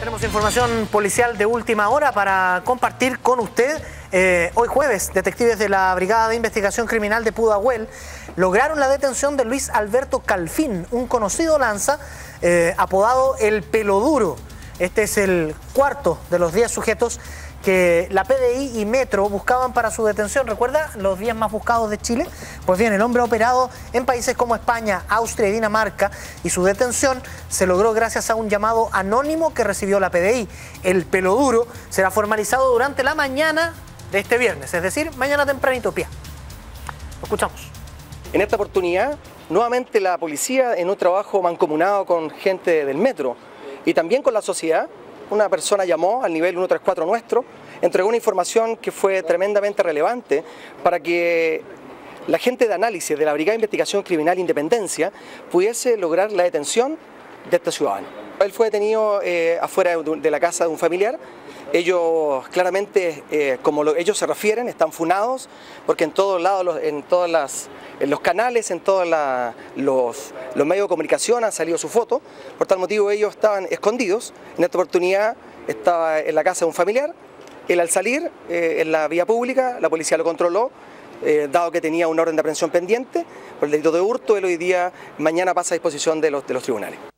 Tenemos información policial de última hora para compartir con usted. Eh, hoy jueves, detectives de la Brigada de Investigación Criminal de Pudahuel lograron la detención de Luis Alberto Calfín, un conocido lanza eh, apodado El Peloduro. Este es el cuarto de los 10 sujetos que la PDI y Metro buscaban para su detención. ¿Recuerda los días más buscados de Chile? Pues bien, el hombre ha operado en países como España, Austria y Dinamarca y su detención se logró gracias a un llamado anónimo que recibió la PDI. El pelo duro será formalizado durante la mañana de este viernes, es decir, mañana tempranito, pie. Lo escuchamos. En esta oportunidad, nuevamente la policía en un trabajo mancomunado con gente del metro y también con la sociedad una persona llamó al nivel 134 nuestro, entregó una información que fue tremendamente relevante para que la gente de análisis de la Brigada de Investigación Criminal Independencia pudiese lograr la detención de este ciudadano. Él fue detenido eh, afuera de la casa de un familiar. Ellos claramente, eh, como ellos se refieren, están funados porque en todos lados, en todas las en los canales, en todos los, medios de comunicación han salido su foto, por tal motivo ellos estaban escondidos, en esta oportunidad estaba en la casa de un familiar, él al salir eh, en la vía pública, la policía lo controló, eh, dado que tenía una orden de aprehensión pendiente por el delito de hurto, él hoy día, mañana pasa a disposición de los, de los tribunales.